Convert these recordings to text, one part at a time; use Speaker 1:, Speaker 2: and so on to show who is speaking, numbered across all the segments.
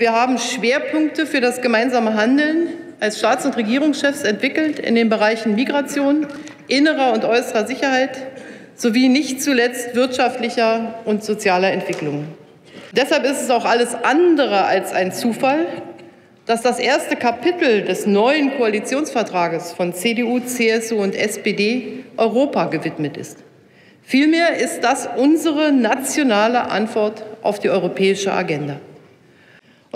Speaker 1: Wir haben Schwerpunkte für das gemeinsame Handeln als Staats- und Regierungschefs entwickelt in den Bereichen Migration, innerer und äußerer Sicherheit sowie nicht zuletzt wirtschaftlicher und sozialer Entwicklung. Deshalb ist es auch alles andere als ein Zufall, dass das erste Kapitel des neuen Koalitionsvertrages von CDU, CSU und SPD Europa gewidmet ist. Vielmehr ist das unsere nationale Antwort auf die europäische Agenda.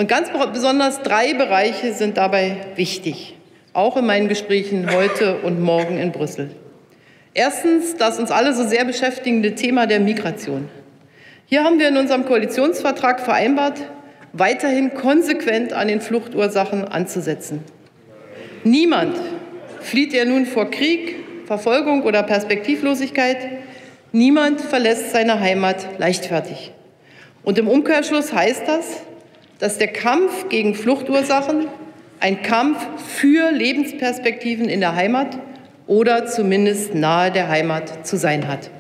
Speaker 1: Und ganz besonders drei Bereiche sind dabei wichtig, auch in meinen Gesprächen heute und morgen in Brüssel. Erstens das uns alle so sehr beschäftigende Thema der Migration. Hier haben wir in unserem Koalitionsvertrag vereinbart, weiterhin konsequent an den Fluchtursachen anzusetzen. Niemand flieht er nun vor Krieg, Verfolgung oder Perspektivlosigkeit. Niemand verlässt seine Heimat leichtfertig. Und im Umkehrschluss heißt das, dass der Kampf gegen Fluchtursachen ein Kampf für Lebensperspektiven in der Heimat oder zumindest nahe der Heimat zu sein hat.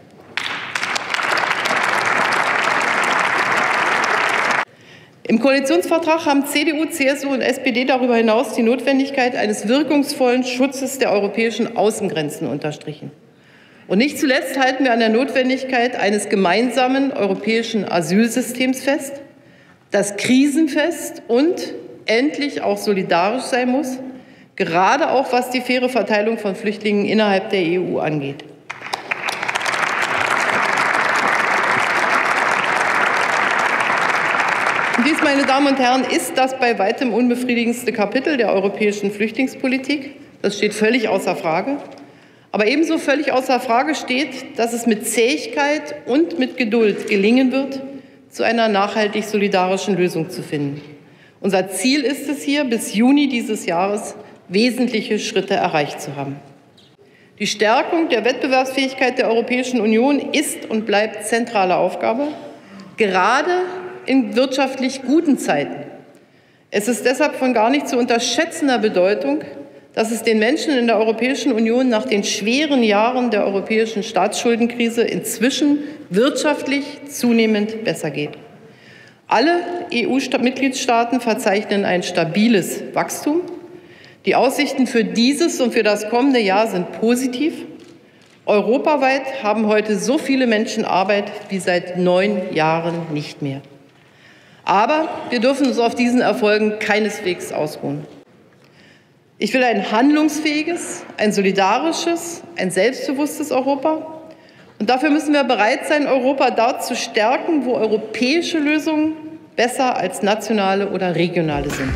Speaker 1: Im Koalitionsvertrag haben CDU, CSU und SPD darüber hinaus die Notwendigkeit eines wirkungsvollen Schutzes der europäischen Außengrenzen unterstrichen. Und nicht zuletzt halten wir an der Notwendigkeit eines gemeinsamen europäischen Asylsystems fest, das krisenfest und endlich auch solidarisch sein muss, gerade auch was die faire Verteilung von Flüchtlingen innerhalb der EU angeht. Dies, meine Damen und Herren, ist das bei weitem unbefriedigendste Kapitel der europäischen Flüchtlingspolitik. Das steht völlig außer Frage. Aber ebenso völlig außer Frage steht, dass es mit Zähigkeit und mit Geduld gelingen wird, zu einer nachhaltig solidarischen Lösung zu finden. Unser Ziel ist es hier, bis Juni dieses Jahres wesentliche Schritte erreicht zu haben. Die Stärkung der Wettbewerbsfähigkeit der Europäischen Union ist und bleibt zentrale Aufgabe, gerade in wirtschaftlich guten Zeiten. Es ist deshalb von gar nicht zu unterschätzender Bedeutung, dass es den Menschen in der Europäischen Union nach den schweren Jahren der europäischen Staatsschuldenkrise inzwischen wirtschaftlich zunehmend besser geht. Alle EU-Mitgliedstaaten verzeichnen ein stabiles Wachstum. Die Aussichten für dieses und für das kommende Jahr sind positiv. Europaweit haben heute so viele Menschen Arbeit wie seit neun Jahren nicht mehr. Aber wir dürfen uns auf diesen Erfolgen keineswegs ausruhen. Ich will ein handlungsfähiges, ein solidarisches, ein selbstbewusstes Europa. Und dafür müssen wir bereit sein, Europa dort zu stärken, wo europäische Lösungen besser als nationale oder regionale sind.